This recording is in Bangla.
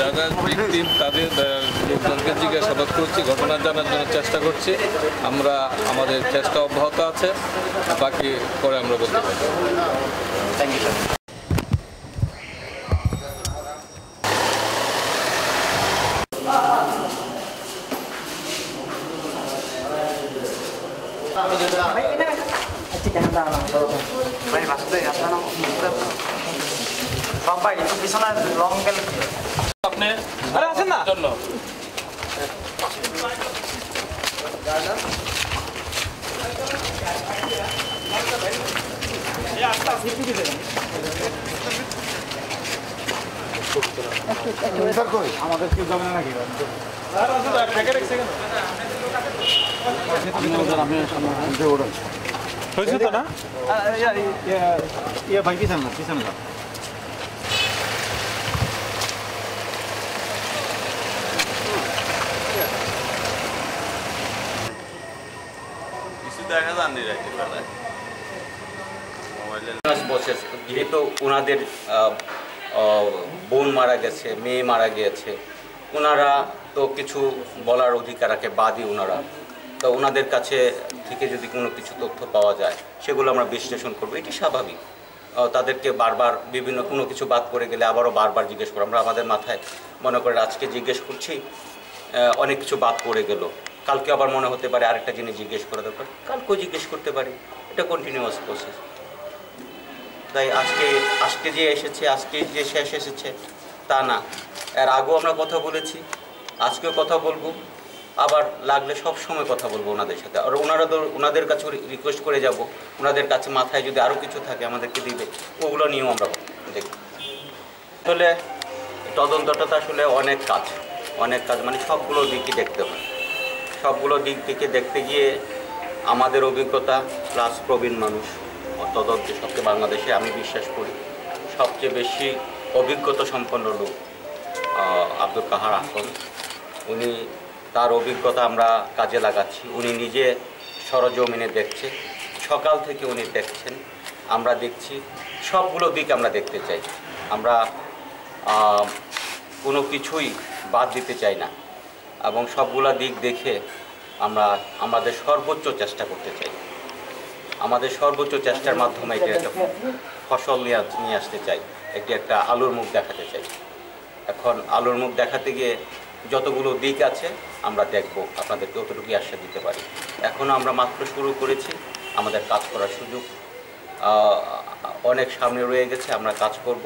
যারা ভিকটিম তাদের লোকজনকে জিজ্ঞাসাবাদ করছি ঘটনা জানার জন্য চেষ্টা করছি। আমরা আমাদের চেষ্টা অব্যাহত আছে বাকি পরে আমরা বলতে পারি থ্যাংক ইউ স্যার ভাই বাসতে আপনার সবাই কি? আপনি? আরে আছেন না। জন্য। হয়েছে তো না? ইয়ে ভাই পিছান পিছান না দেখা যেহেতু ওনাদের বোন মারা গেছে, মেয়ে মারা গিয়েছে, ওনারা তো কিছু বলার অধিকার রাখে বাদী ওনারা। তো ওনাদের কাছে থেকে যদি কোনো কিছু তথ্য পাওয়া যায়, সেগুলো আমরা বিশ্লেষণ করব। এটি স্বাভাবিক। তাদেরকে বারবার বিভিন্ন কোনো কিছু বাদ করে গেলে আবারও বারবার জিজ্ঞেস করব আমরা আমাদের মাথায় মনে করেন আজকে জিজ্ঞেস করছি অনেক কিছু বাদ পড়ে গেল। কালকে আবার মনে হতে পারে আরেকটা জিনিস জিজ্ঞেস করা দরকার। কালকেও জিজ্ঞেস করতে পারি। এটা কন্টিনিউয়াস প্রসেস তাই আজকে আজকে যে এসেছে, আজকে যে শেষ এসেছে, তা না। এর আগেও আমরা কথা বলেছি, আজকেও কথা বলব। আবার লাগলে সব সময় কথা বলব ওনাদের সাথে। আর ওনারা তো, ওনাদের কাছে রিকোয়েস্ট করে যাব। ওনাদের কাছে মাথায় যদি আরও কিছু থাকে আমাদেরকে দিবে, ওগুলো নিয়েও আমরা দেখব আসলে তদন্তটা তো আসলে অনেক কাজ। অনেক কাজ মানে সবগুলো দিকই দেখতে হয়। সবগুলো দিক থেকে দেখতে গিয়ে আমাদের অভিজ্ঞতা প্লাস প্রবীণ মানুষ। তদন্তে সবচেয়ে বাংলাদেশে আমি বিশ্বাস করি, সবচেয়ে বেশি অভিজ্ঞতা সম্পন্ন লোক আব্দুল কাহার আসন উনি তার অভিজ্ঞতা আমরা কাজে লাগাচ্ছি। উনি নিজে সরজমিনে দেখছে, সকাল থেকে উনি দেখছেন, আমরা দেখছি, সবগুলো দিক আমরা দেখতে চাই। আমরা কোনো কিছুই বাদ দিতে চাই না। এবং সবগুলা দিক দেখে আমরা আমাদের সর্বোচ্চ চেষ্টা করতে চাই। আমাদের সর্বোচ্চ চেষ্টার মাধ্যমে এটি একটা ফসল নিয়ে নিয়ে আসতে চাই। এটি একটা আলুর মুখ দেখাতে চাই। এখন আলুর মুখ দেখাতে গিয়ে যতগুলো দিক আছে, আমরা দেখব, আপনাদেরকে অতটুকুই আশ্বাস দিতে পারি। এখনও আমরা মাত্র শুরু করেছি, আমাদের কাজ করার সুযোগ অনেক সামনে রয়ে গেছে, আমরা কাজ করব।